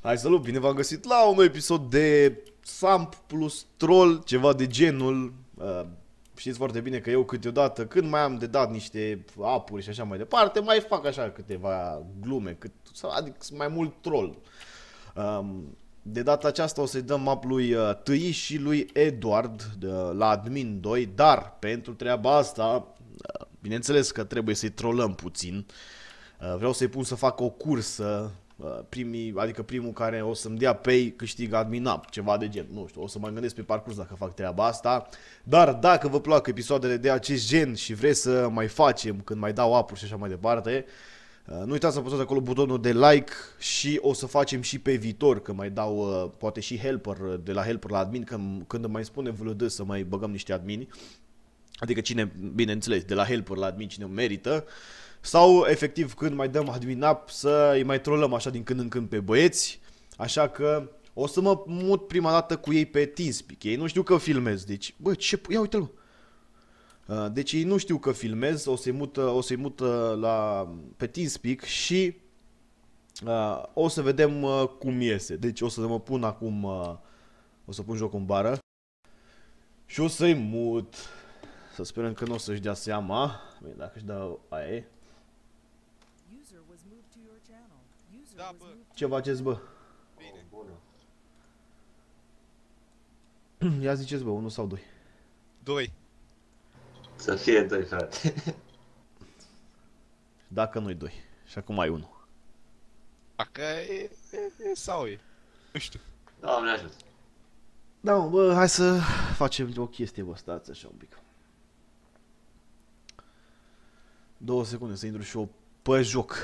Hai salut, bine v-am găsit la un nou episod de Samp plus Troll, ceva de genul. Uh, știți foarte bine că eu câteodată, când mai am de dat niște apuri și așa mai departe, mai fac așa câteva glume, cât, sau, adică mai mult troll. Um, de data aceasta o să-i dăm map lui uh, Tâi și lui Edward de, la admin 2, dar pentru treaba asta, uh, bineînțeles că trebuie să-i trollăm puțin. Uh, vreau să-i pun să facă o cursă Uh, primii, adică primul care o să-mi dea pay câștigă admin up, ceva de gen, nu știu, o să mă gândesc pe parcurs dacă fac treaba asta, dar dacă vă plac episoadele de acest gen și vreți să mai facem când mai dau apuri și așa mai departe, uh, nu uitați să apăsați acolo butonul de like și o să facem și pe viitor, că mai dau uh, poate și helper, de la helper la admin, când, când mai spune VLD să mai băgăm niște admini, adică cine, bineînțeles, de la helper la admin cine merită, sau, efectiv, când mai dăm admin up, să îi mai trolăm așa din când în când pe băieți. Așa că o să mă mut prima dată cu ei pe TeamSpeak. Ei nu știu că filmez, deci, bă, ce... Ia uite-l, uh, Deci ei nu știu că filmez, o să-i mut, o să-i mut la, pe TeamSpeak și uh, o să vedem uh, cum iese. Deci o să mă pun acum, uh, o să pun jocul în bară și o să-i mut. Să sperăm că nu o să-și dea seama. Bine, dacă își dau aia e. Da, bă. Ce faceți, bă? Bine. Ia ziceți, bă, unul sau doi. Doi. Să fie doi, frate. Dacă nu-i doi. Și acum ai unul. Dacă e, e, e sau e. Nu știu. Doamne ajută. Da, mă, bă, hai să facem o chestie, bă, stați așa un pic. Două secunde să intru și eu pe joc.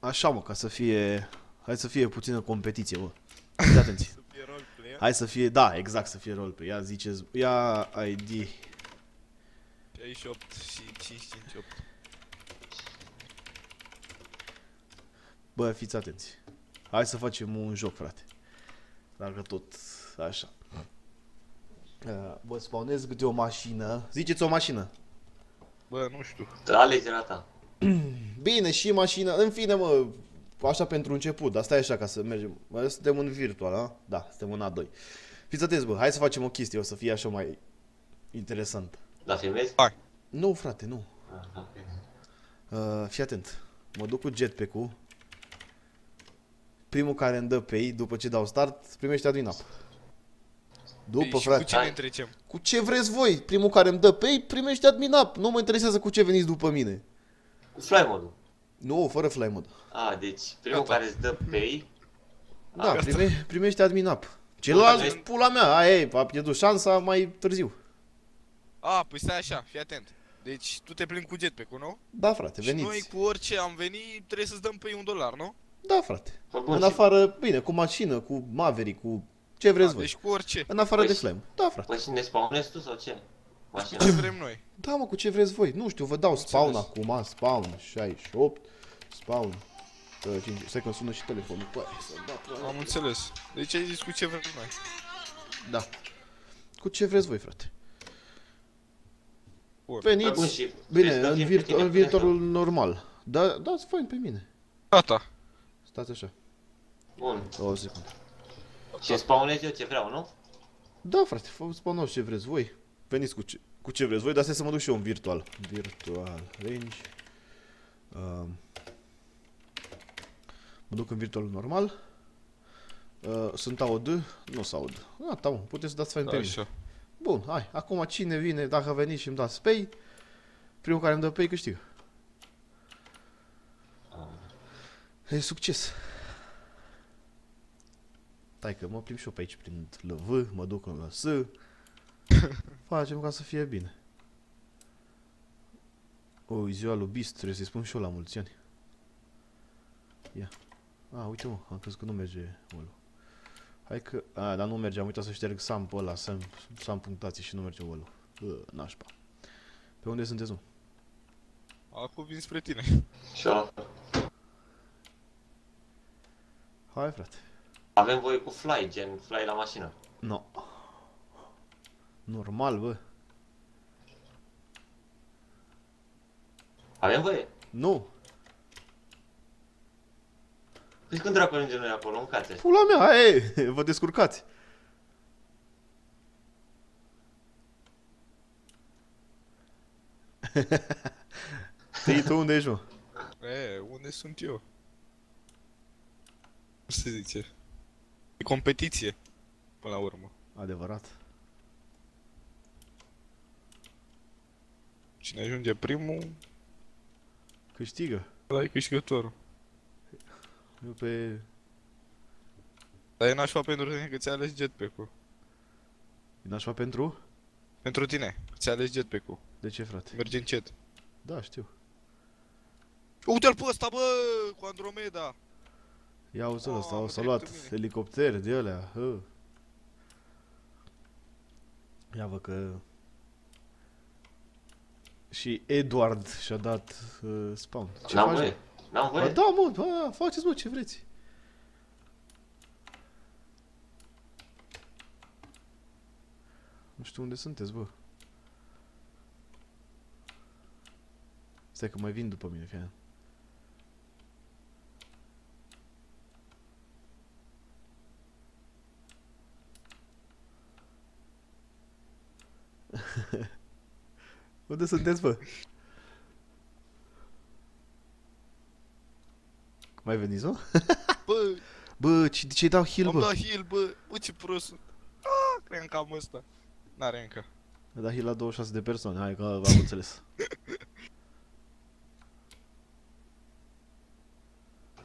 Așa, mă, ca să fie... Hai să fie puțină competiție, bă. Fiți atenți. Să fie roleplay, Hai să fie, da, exact, să fie roleplay. Ia ziceți, ia ID. 68 și 558. Bă, fiți atenți. Hai să facem un joc, frate. Dacă tot așa. Uh, Bă, spawnez câte o mașină. Ziceți o mașină. Bă, nu știu. Alegerea ta. Bine, și mașină. În fine, mă, așa pentru început. Dar stai așa ca să mergem. Bă, suntem în virtual, a? Da, suntem în A2. Fiți atenți, bă, hai să facem o chestie, o să fie așa mai interesant. Da, filmezi? Nu, frate, nu. Ah, ok. Uh, fii atent. Mă duc cu jetpack-ul. Primul care îmi dă pay, după ce dau start, primește admin up. După, Ei, și frate. cu ce ne Hai. întrecem? Cu ce vreți voi? Primul care îmi dă pay, primește admin up. Nu mă interesează cu ce veniți după mine. Cu fly mode Nu, fără fly mode. Ah, deci primul Gata. care îți dă pay, Da, gata. prime, primește admin up. Celălalt, Bun, pula mea, aia e, a pierdut șansa mai târziu. A, păi stai așa, fii atent. Deci tu te plimbi cu jetpack-ul, nu? Da, frate, Și noi veniți. cu orice am venit, trebuie să-ți dăm pe un dolar, nu? Da, frate. Bă, bun, În și- afară, bine, cu mașină, cu Maverick, cu ce vreți A, voi. deci cu orice. În afară Păi de și- flame. Da, frate. Păi și ne spawnezi tu sau ce? Cu Mașina. ce vrem noi. Da, mă, cu ce vreți voi. Nu știu, vă dau spawn Înțeles. acum, spawn 68, spawn. Uh, 5, stai că sună și telefonul. Păi, să dau Am înțeles. Deci ai zis cu ce vrem noi. Da. Cu ce vreți voi, frate? Bun. Bă, bun, Veniți. și Bine, vrei să în, fim virt- pe tine, în viitorul normal. Da, dați voi pe mine. Gata. Stați așa. Bun. O secundă. Și spawnezi eu ce vreau, nu? Da, frate, fă spawnați ce vreți voi. Veniți cu ce, cu ce vreți voi, dar stai să mă duc și eu în virtual. Virtual range. Um, mă duc în virtual normal. Uh, sunt aud? Nu sunt aud. Gata, mă, puteți să dați fain pe mine. Așa. Bun, hai. Acum cine vine, dacă veniți și îmi dați pay, primul care îmi dă pay câștigă. E succes. Stai că mă plimb și eu pe aici prin LV, mă duc în LS. Facem ca să fie bine. O, e ziua lui Beast, trebuie să-i spun și eu la mulți ani. Ia. A, uite mă, am crezut că nu merge ăla. Hai că... A, dar nu merge, am uitat să șterg Sam pe ăla, Sam, Sam punctații și nu merge ăla. Bă, nașpa. Pe unde sunteți, mă? Acum vin spre tine. Și eu. Hai, frate. Avem voie cu fly, gen fly la mașină. No. Normal, bă. Avem voie? Nu. Păi cum dracu ajungem noi acolo? Mâncați Pula mea, hai, vă descurcați. Te tu unde ești, mă? E, unde sunt eu? Cum se zice? E competiție. Până la urmă. Adevărat. Cine ajunge primul, Câștigă. ăla e câștigătorul. Eu pe... Dar e nașpa pentru tine că ți-ai ales jetpack-ul. E nașpa pentru? Pentru tine, ți-ai ales jetpack-ul. De ce, frate? Merge încet. Da, știu. Uite-l pe ăsta, bă, cu Andromeda! Ia uzi ăsta, Mamă, s-a direct luat în mine. elicoptere de alea. Hă. Ia vă că... Și Edward și-a dat uh, spawn. Ce N-am faci, voie. mă? N-am Ba voie. da, mă, bă, faceți, mă, ce vreți. Nu știu unde sunteți, bă. Stai că mai vin după mine, fie. Unde sunteți, bă? Mai veniți, nu? Bă, Bă, ce, de ce dau heal, am bă? dat heal, bă, bă, ce prost sunt. Ah, cred că am ăsta. N-are încă. A dat heal la 26 de persoane, hai că am înțeles.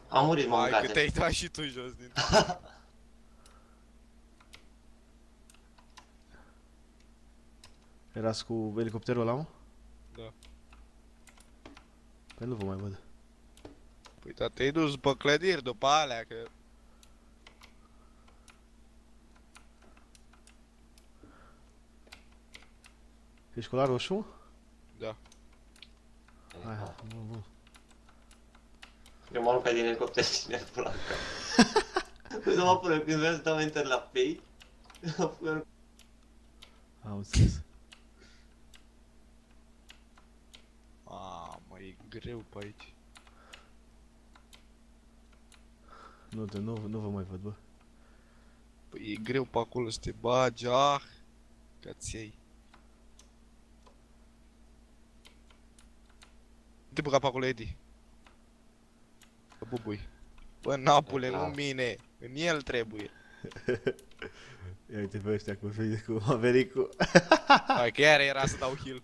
Am murit, mă, Hai că mâncați. te-ai dat și tu jos din... Erați cu elicopterul ăla, mă? Da. Păi nu vă mai văd. Păi da, te-ai dus după clădiri, după alea, că... Ești cu la roșu? mă? Da. Hai, hai, bă, bă. Eu m-am aruncat din elicopter și mi-a pula în cap. Păi să mă pune, când vreau să dau enter la pay, am Am înțeles. Mamă, e greu pe aici. Nu, te, nu, nu vă mai văd, bă. Păi e greu pe acolo să te bagi, ah! Că ți iei. Te băga pe acolo, Edi. Că bubui. Bă, Napule, nu Da. mine. În el trebuie. Ia uite pe ăștia cu, cu Mavericul. Hai că iar era să dau heal.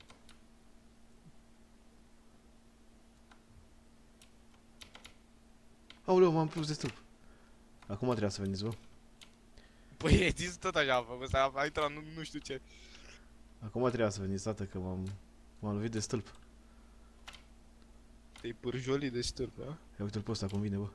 Aoleu, m-am pus de stâlp. Acum trebuia să veniți, bă. Păi Edi tot așa a făcut, a a intrat nu, nu știu ce. Acum trebuia să veniți, tată, că m-am... M-am lovit de stâlp. Te-ai pârjolit de stâlp, da? Ia uite-l pe ăsta cum vine, bă.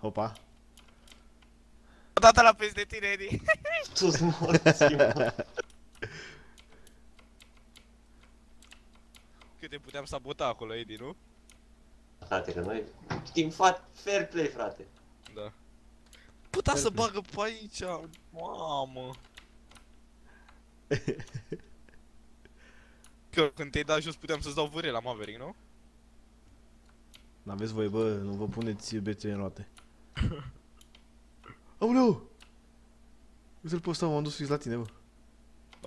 Opa. A dat la peste tine, Edi. sus morții, mă. Câte puteam sabota acolo, Edi, nu? Frate, că noi știm fa- fair play, frate. Da. Putea să Fair play. bagă pe aici, mamă. Că când te-ai dat jos puteam să-ți dau vâre la Maverick, nu? N-aveți voie, bă, nu vă puneți bețe în roate. Aoleu! Uite-l pe ăsta, m-am dus fix la tine, bă.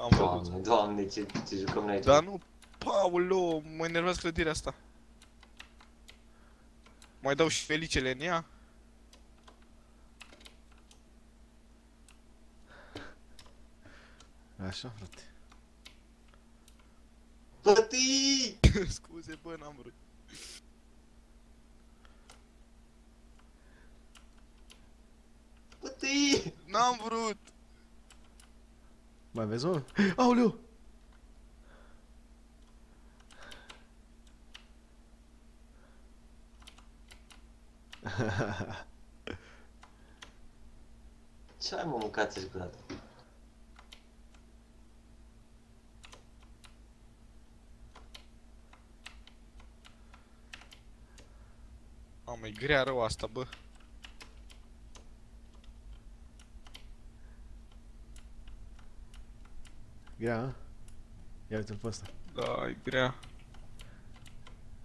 Am văzut. Doamne, doamne, ce, ce jucăm noi aici. Dar nu, Paolo, mă enervează clădirea asta. Mai dau și felicele în ea? Așa, frate. Pătii! Scuze, bă, n-am vrut. N-am vrut! Mai vezi, mă? Aoleu! Ce ai mă mâncat și curat? Mamă, e grea rău asta, bă. Grea, a? Ia uite-l pe ăsta. Da, e grea.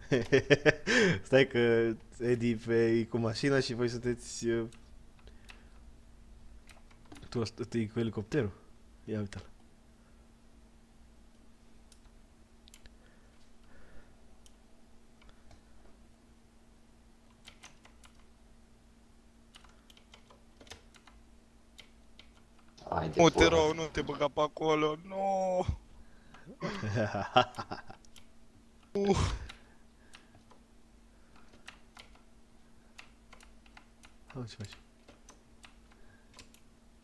Stai că Edi pe, e cu mașina și voi sunteți... uh, Tu ăsta tu e cu elicopterul? Ia uite-l. Hai de Nu te pula. rog, nu te băga pe acolo, nu. Uh, Hai, ce faci?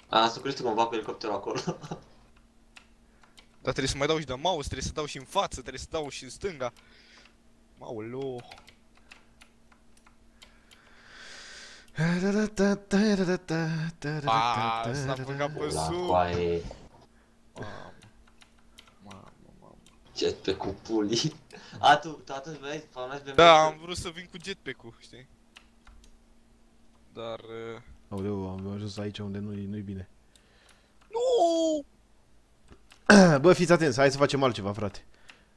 A, să crește cumva cu elicopterul acolo. dar trebuie să mai dau și de mouse, trebuie să dau și în față, trebuie să dau și în stânga. Maulă. A, s-a băgat pe La sub. coaie. Mamă. Mamă, mamă. Jet pe cu pulii. A, tu, tu atunci vrei spawnați pe Da, am vrut să vin cu jetpack-ul, știi? Dar... uh, Aoleu, am ajuns aici unde nu-i, nu-i bine. Nu! Bă, fiți atenți, hai să facem altceva, frate.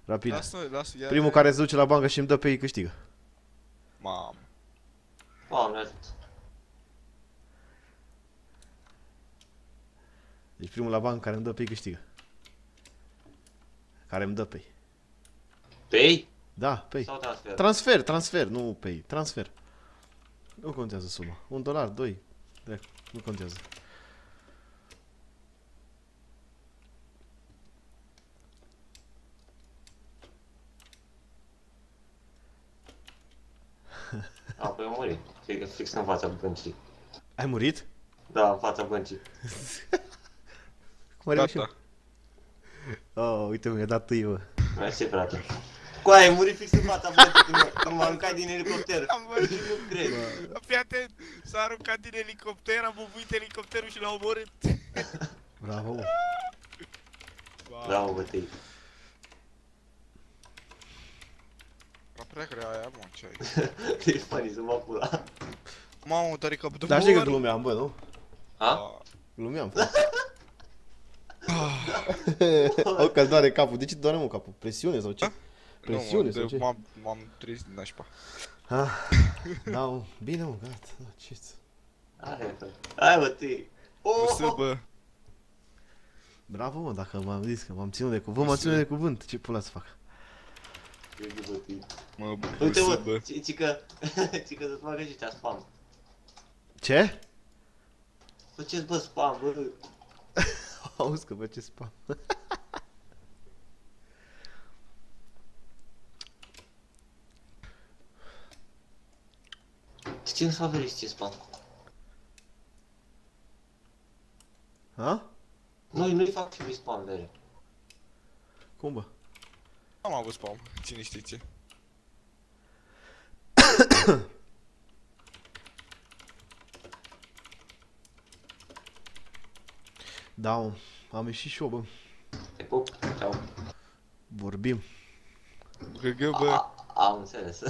Rapid. Lasă, lasă, ia... Primul care se duce la bancă și îmi dă pe ei câștigă. Mamă. Doamne ajută. Deci primul la bancă care îmi dă pe ei câștigă. Care îmi dă pe ei. Pay? Da, pe ei. Sau transfer? Transfer, transfer, nu pe ei. Transfer. Nu contează suma. Un dolar, doi. Dracu, nu contează. A, păi am murit. Fix, fix în fața băncii. Ai murit? Da, în fața băncii. Gata. Oh, uite, mi-a dat tâi, mă. Mersi, frate. Ai murit fix în fața băncii când, mă- m-am aruncat din elicopter. Am văzut. Nu cred. Fii atent, s-a aruncat din elicopter, am bubuit elicopterul și l-a omorât. Bravo, mă. Da, mă, bătăi. Prea grea aia, mă, ce ai? E funny să mă pula. Mamă, dar e cap de Dar știi că glumeam, bă, nu? Ah. Glumeam, frate. o, că doare capul. De ce doare, mă, capul? Presiune sau ce? Presiune nu, sau mă, ce? de- M-am, m-am trezit din nașpa. Ah, da, mă. Bine, mă, gata. Da, ce Hai, frate. Hai, bătăi. Nu se, Oh! bă. Bravo, mă, dacă m-am zis că m-am ținut de cuvânt, m-am ținut de cuvânt. Ce pula să fac? E de bătăi. Mă, Uite, bă, mă, bă. ci ci că, ci că să-ți facă și ăștia spam. Ce? Faceți, bă, spam, bă. Auzi că face spam. De ce nu s-a veriți ce spam? Ha? Noi nu-i fac și lui spam, vere. Cum, bă? Am avut spam, cine știe Da, mă. Am ieșit și eu, bă. Te pup? Ceau. Vorbim. GG, bă. A, am înțeles.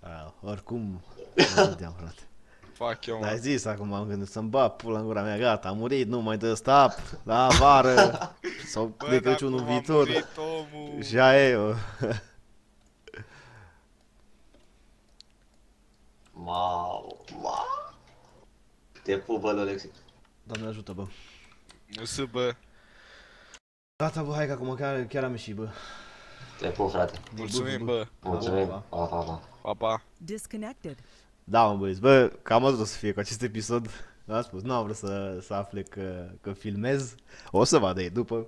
A, oricum, nu vedeam, frate. Fac eu, Dar ai mă. zis acum, am gândit să-mi bag pula în gura mea, gata, am murit, nu mai dă stop, la vară, sau Bă, de dar Crăciunul cum a viitor. murit omul. Și aia e, mă. Mamă, mamă. Te pup, bă, Lolexi. Doamne ajută, bă. Nu se, bă. Gata, bă, hai că acum chiar, chiar am ieșit, bă. Te pup, frate. Mulțumim, bă. Mulțumim. pa. Pa, pa, pa. Pa, pa. Disconnected. Da, mă, băieți, bă, cam atât o să fie cu acest episod. Am spus, nu am vrut să, să afle că, că filmez. O să vadă ei după.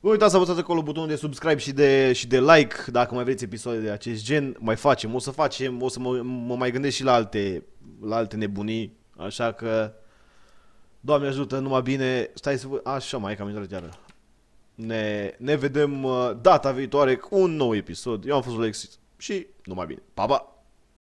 Nu uitați să apăsați acolo butonul de subscribe și de, și de like dacă mai vreți episoade de acest gen. Mai facem, o să facem, o să mă, mă mai gândesc și la alte, la alte nebunii. Așa că, Doamne ajută, numai bine. Stai să vă... Așa, mai e cam intrat iară. Ne, ne vedem uh, data viitoare cu un nou episod. Eu am fost Lex și numai bine. Pa, pa!